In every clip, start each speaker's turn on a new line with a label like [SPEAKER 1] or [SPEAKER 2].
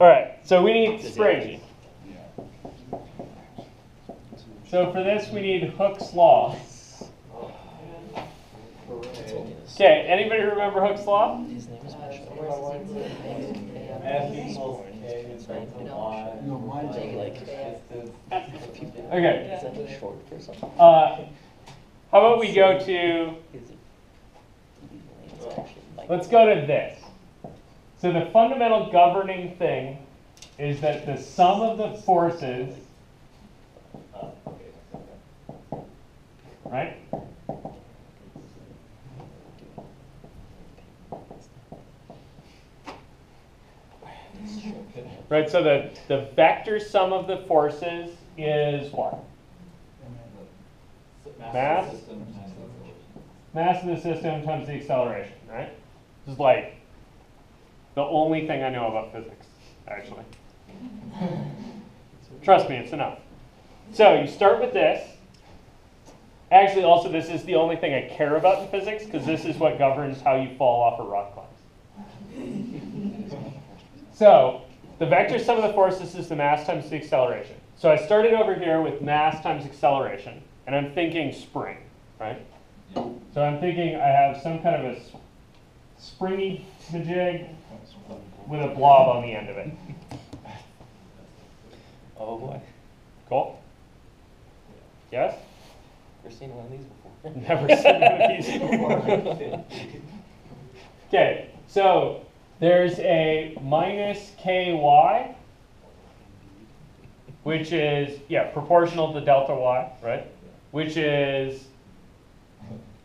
[SPEAKER 1] All right, so we need spring. So for this, we need Hooke's law. Okay, anybody remember Hooke's law?
[SPEAKER 2] His name is Marshall.
[SPEAKER 3] F equals K times Y.
[SPEAKER 4] No, mine's
[SPEAKER 2] Like,
[SPEAKER 1] Okay,
[SPEAKER 2] is that short for something?
[SPEAKER 1] uh, how about we go to,
[SPEAKER 2] Is it? It's actually like.
[SPEAKER 1] let's go to this. So the fundamental governing thing is that the sum of the forces, right? Right, so the, the vector sum of the forces is what? Mass? Mass of the system times the acceleration, right? This is like the only thing I know about physics, actually. Trust me, it's enough. So you start with this. Actually, also, this is the only thing I care about in physics because this is what governs how you fall off a rock climb. So the vector sum of the forces is the mass times the acceleration. So I started over here with mass times acceleration, and I'm thinking spring, right? So I'm thinking I have some kind of a springy majig with a blob on the end of it.
[SPEAKER 2] Oh boy,
[SPEAKER 1] Cool? Yes?
[SPEAKER 2] never seen one of these before.
[SPEAKER 1] Never seen one of these. Before. okay, so there's a minus ky, which is, yeah, proportional to delta y, right? Which is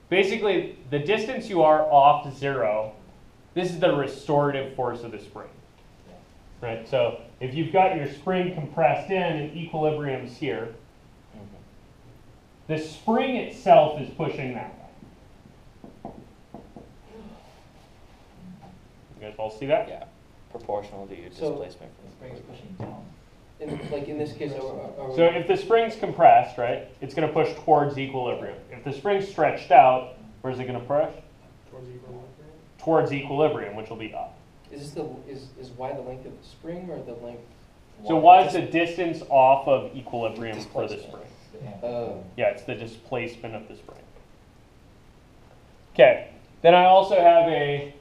[SPEAKER 1] basically the distance you are off zero. This is the restorative force of the spring. Right, so if you've got your spring compressed in and equilibrium's here, the spring itself is pushing that way. You guys all see that?
[SPEAKER 2] Yeah, proportional to your
[SPEAKER 5] So-
[SPEAKER 2] displacement. from the
[SPEAKER 3] Spring's pushing down.
[SPEAKER 5] In, like in this case, are, are we?
[SPEAKER 1] So if the spring's compressed, right, it's going to push towards equilibrium. If the spring's stretched out, where's it going to push? Towards equilibrium, which will be up.
[SPEAKER 5] Is this the, is, is y the length of the spring or the length?
[SPEAKER 1] So y is the distance off of equilibrium for the
[SPEAKER 2] Displacement.
[SPEAKER 1] spring.
[SPEAKER 5] Uh,
[SPEAKER 1] Yeah, it's the displacement of the spring. Okay, then I also have a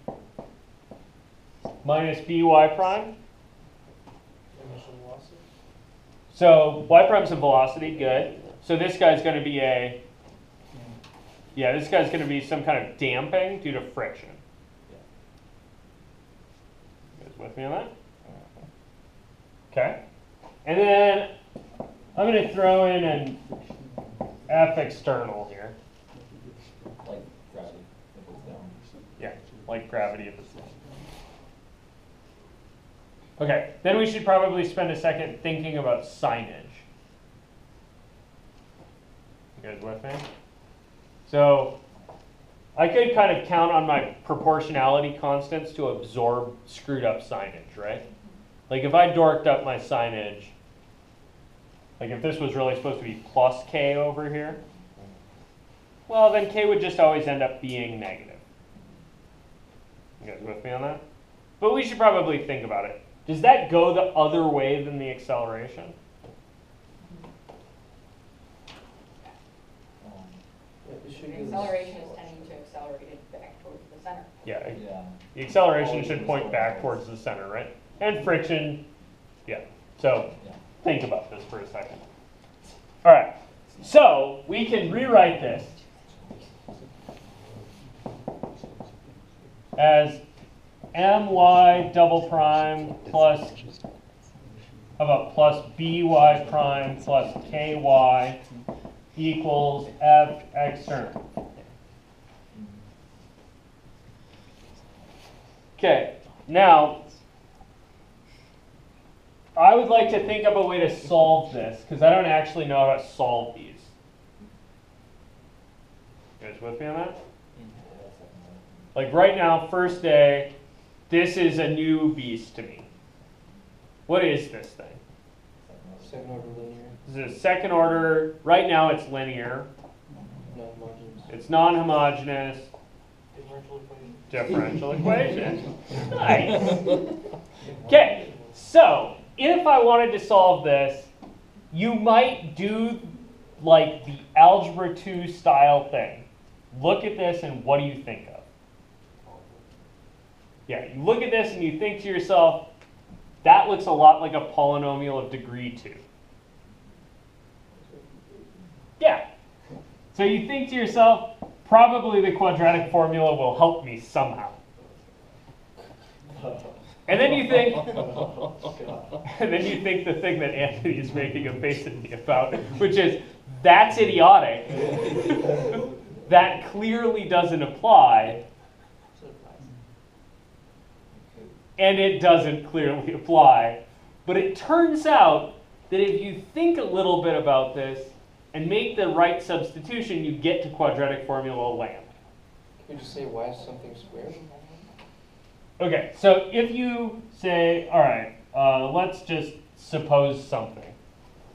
[SPEAKER 1] minus by prime. So y prime's a velocity, good. So this guy's going to be a, yeah, this guy's going to be some kind of damping due to friction. With me on that? Okay. And then I'm going to throw in an F external here.
[SPEAKER 3] Like gravity, if it's down.
[SPEAKER 1] Yeah, like gravity if it's low. Okay, then we should probably spend a second thinking about signage. You guys with me? So I could kind of count on my proportionality constants to absorb screwed up signage, right? Like if I dorked up my signage, like if this was really supposed to be plus k over here, well then k would just always end up being negative. You guys with me on that? But we should probably think about it. Does that go the other way than the acceleration?
[SPEAKER 6] The acceleration is tending to accelerate it back towards the center.
[SPEAKER 1] Yeah,
[SPEAKER 3] Yeah.
[SPEAKER 1] the acceleration should point back towards the center, right? And friction, yeah. So
[SPEAKER 3] Yeah.
[SPEAKER 1] think about this for a second. All right, so we can rewrite this as my double prime plus, how about plus by prime plus ky equals f external. Okay, now I would like to think of a way to solve this because I don't actually know how to solve these. You guys with me on that? Like right now, first day, this is a new beast to me. What is this thing?
[SPEAKER 5] Second order linear,
[SPEAKER 1] This is a second order. Right now, it's linear.
[SPEAKER 5] non-homogeneous.
[SPEAKER 1] It's non-homogeneous. Differential equation. Nice. Okay, So, if I wanted to solve this, you might do like the algebra 2 style thing. Look at this and what do you think of? Yeah, you look at this and you think to yourself, that looks a lot like a polynomial of degree 2. Yeah. So you think to yourself, probably the quadratic formula will help me somehow. And then you think, and then you think the thing that Anthony is making a face at me about, which is, that's idiotic. that clearly doesn't apply, and it doesn't clearly apply. But it turns out that if you think a little bit about this and make the right substitution, you get to quadratic formula land.
[SPEAKER 5] Can you just say why is something squared?
[SPEAKER 1] Okay, so if you say, all right, uh, let's just suppose something,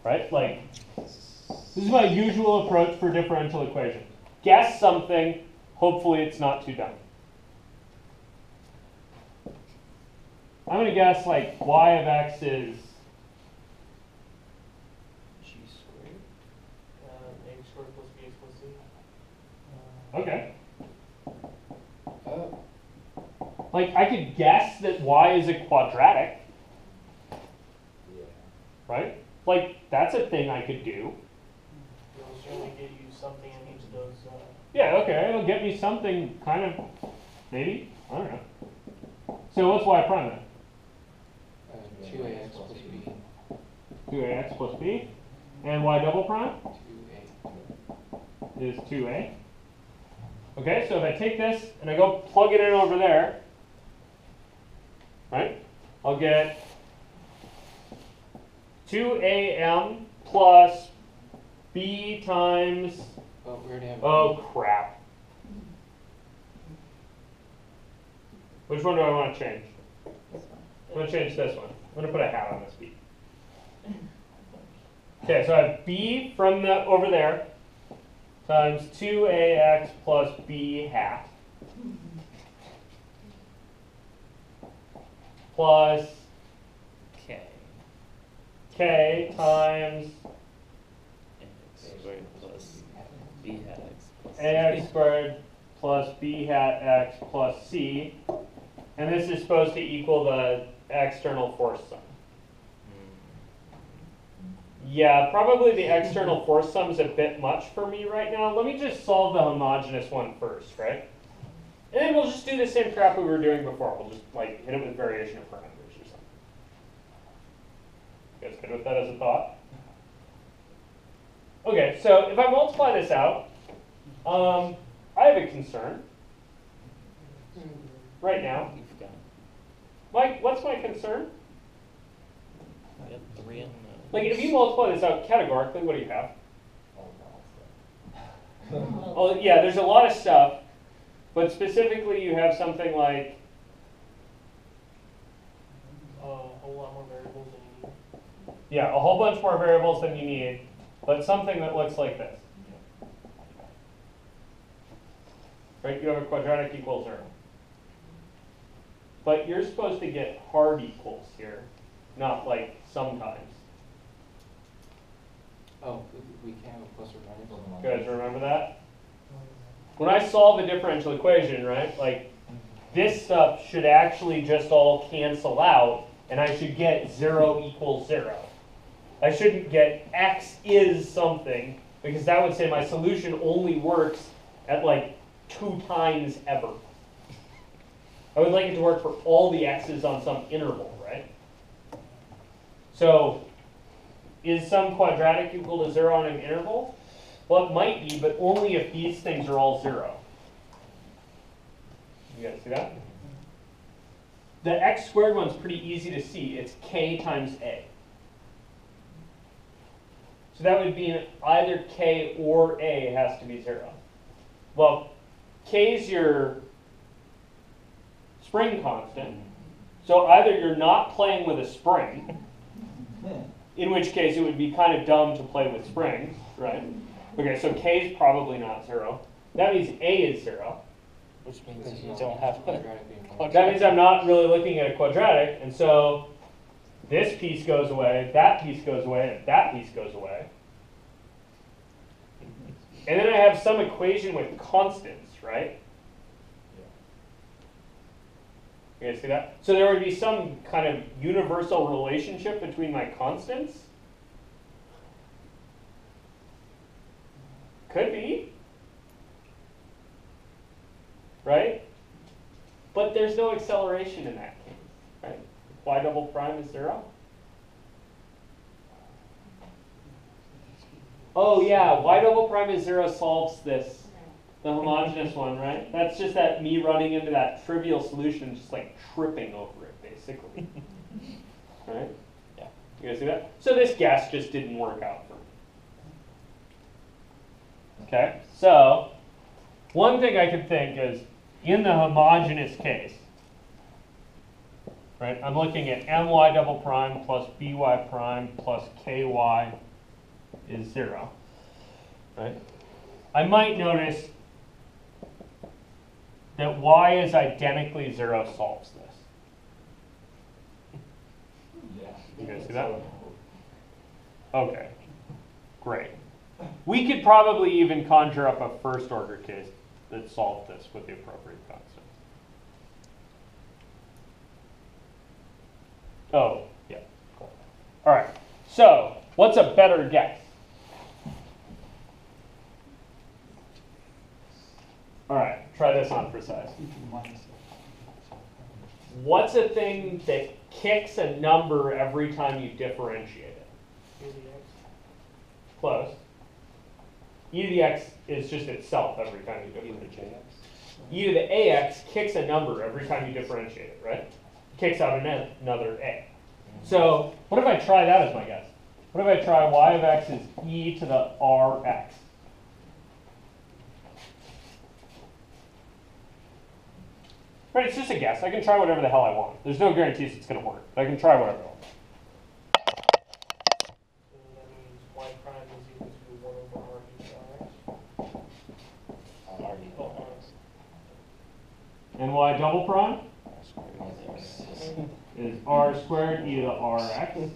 [SPEAKER 1] right? Like, this is my usual approach for differential equations. Guess something, hopefully it's not too dumb. I'm gonna guess like y of x is,
[SPEAKER 5] G squared?
[SPEAKER 4] Uh, a squared plus b x plus c.
[SPEAKER 1] okay.
[SPEAKER 5] Oh,
[SPEAKER 1] Like I could guess that y is a quadratic,
[SPEAKER 3] Yeah.
[SPEAKER 1] right? Like that's a thing I could do.
[SPEAKER 4] It'll certainly get you something in each of those, uh,
[SPEAKER 1] Yeah, okay, it'll get me something kind of, maybe, I don't know. So what's y prime then?
[SPEAKER 5] uh, two AX plus B,
[SPEAKER 1] Two ax plus b, and y double prime
[SPEAKER 5] two A.
[SPEAKER 1] is two a. Okay, so if I take this and I go plug it in over there, right, I'll get two am plus b times,
[SPEAKER 5] Oh, we already have.
[SPEAKER 1] oh crap. Which one do I want to change? I'm going to change this one. I'm going to put a hat on this b. Okay, so I have b from the over there times 2ax plus b hat plus
[SPEAKER 2] Okay.
[SPEAKER 1] k times
[SPEAKER 2] X squared plus b hat x plus
[SPEAKER 1] ax squared plus b hat x plus c. And this is supposed to equal the external force sum. Yeah, probably the external force sum is a bit much for me right now. Let me just solve the homogeneous one first, right? And then we'll just do the same crap we were doing before. We'll just like hit it with variation of parameters or something. You guys good with that as a thought? Okay, so if I multiply this out, um, I have a concern right now. Mike, what's my concern?
[SPEAKER 2] We have three in.
[SPEAKER 1] Like, if you multiply this out categorically, what do you have? Oh, yeah, there's a lot of stuff, but specifically you have something like, uh,
[SPEAKER 4] a whole lot more variables than you need.
[SPEAKER 1] yeah, a whole bunch more variables than you need, but something that looks like this. Right, you have a quadratic equals zero. But you're supposed to get hard equals here, not like sometimes.
[SPEAKER 5] Oh, we- can have a plus or minus.
[SPEAKER 1] You guys remember that? When I solve a differential equation, right, like, this stuff should actually just all cancel out, and I should get zero equals zero. I shouldn't get x is something, because that would say my solution only works at like two times ever. I would like it to work for all the x's on some interval, right? So, is some quadratic equal to zero on an interval? Well, it might be, but only if these things are all zero. You guys see that? The x squared one's pretty easy to see. It's k times a. So that would mean either k or a has to be zero. Well, k is your spring constant. So either you're not playing with a spring, in which case it would be kind of dumb to play with springs, right? Okay, so k is probably not zero. That means a is zero.
[SPEAKER 2] Which means
[SPEAKER 5] Because
[SPEAKER 2] you don't have a
[SPEAKER 5] quadratic anymore.
[SPEAKER 1] That means I'm not really looking at a quadratic, and so this piece goes away, that piece goes away, and that piece goes away. And then I have some equation with constants, right? You guys see that? So there would be some kind of universal relationship between my constants. Could be. Right? But there's no acceleration in that case, right? Y double prime is zero. Oh yeah, Y double prime is zero solves this, the homogeneous one, right? That's just that me running into that trivial solution, just like tripping over it, basically. right?
[SPEAKER 2] Yeah.
[SPEAKER 1] You guys see that? So this guess just didn't work out for me. Okay, so one thing I could think is in the homogeneous case, right? I'm looking at my double prime plus by prime plus ky is zero, right? I might notice that y is identically zero solves this. You guys see that? Okay, great. We could probably even conjure up a first order case that solved this with the appropriate constants. Oh, yeah, cool. All right, so what's a better guess? All right, try this on for size. What's a thing that kicks a number every time you differentiate it?
[SPEAKER 4] Here's the X.
[SPEAKER 1] Close. e to the x is just itself every time you differentiate it. e to the ax kicks a number every time you differentiate it, right? Kicks out an- another a. So what if I try that as my guess? What if I try y of x is e to the rx? Right, it's just a guess. I can try whatever the hell I want. There's no guarantees it's going to work. But I can try whatever I want.
[SPEAKER 4] So that prime is equal to one over R to R X.
[SPEAKER 2] Already.
[SPEAKER 4] R.
[SPEAKER 1] And y double prime is r squared e to the rx.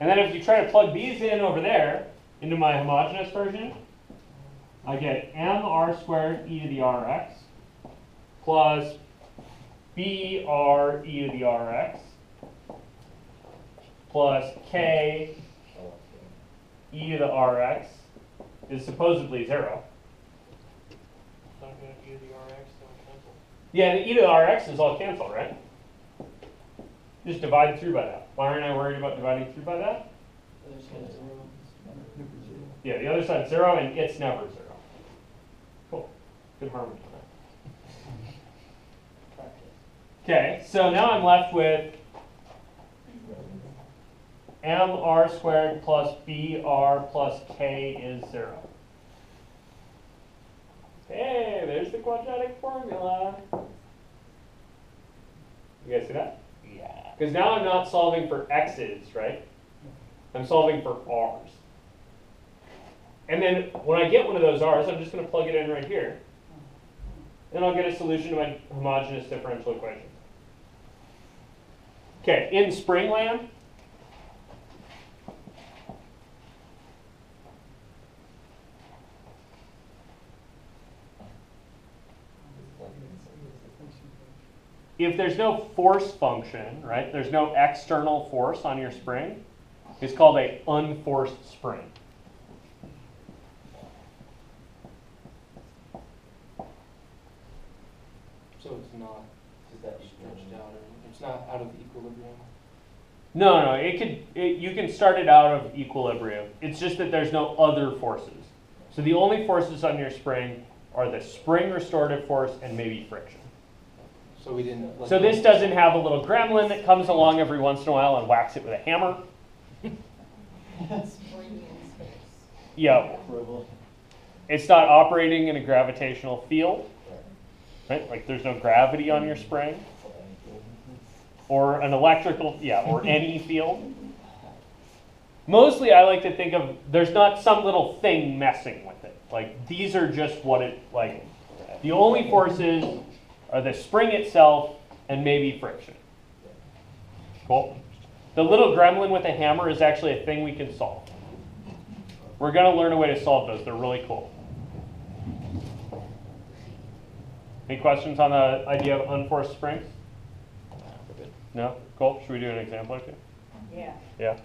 [SPEAKER 1] And then if you try to plug these in over there into my homogeneous version, I get m r squared e to the rx plus b r e to the rx plus k e to the rx is supposedly
[SPEAKER 4] 0.
[SPEAKER 1] Yeah, the e to the rx is all canceled, right? Just divide through by that. Why aren't I worried about dividing through by that? Yeah, the other side's 0, and it's never 0. Good harmony. Okay, so now I'm left with mr squared plus br plus k is zero. Hey, there's the quadratic formula. You guys see that?
[SPEAKER 2] Yeah.
[SPEAKER 1] Because now I'm not solving for x's, right? I'm solving for r's. And then when I get one of those r's, I'm just going to plug it in right here. Then I'll get a solution to my homogeneous differential equation. Okay, in Springland, if there's no force function, right, there's no external force on your spring, it's called a unforced spring.
[SPEAKER 5] So it's not
[SPEAKER 3] Does that
[SPEAKER 5] stretched out or, it's not out of equilibrium?
[SPEAKER 1] No, no, it could, it, you can start it out of equilibrium. It's just that there's no other forces. So the only forces on your spring are the spring restorative force and maybe friction.
[SPEAKER 5] So we didn't. let
[SPEAKER 1] So this doesn't have a little gremlin that comes along every once in a while and whacks it with a hammer.
[SPEAKER 6] Spring.
[SPEAKER 1] Yeah, it's not operating in a gravitational field, right? Like there's no gravity on your spring or an electrical, yeah, or any field. Mostly I like to think of, there's not some little thing messing with it. Like, these are just what it, like, the only forces are the spring itself and maybe friction. Cool. The little gremlin with a hammer is actually a thing we can solve. We're going to learn a way to solve those. They're really cool. Any questions on the idea of unforced springs? No? Cool. Should we do an example or two?
[SPEAKER 6] Yeah.
[SPEAKER 1] Yeah.